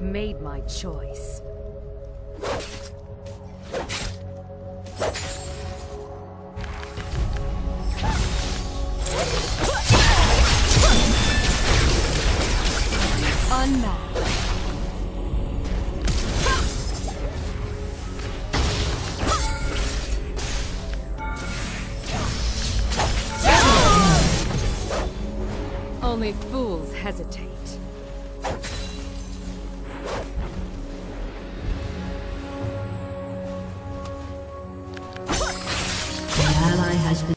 made my choice. Unmatched. Only fools hesitate. Has been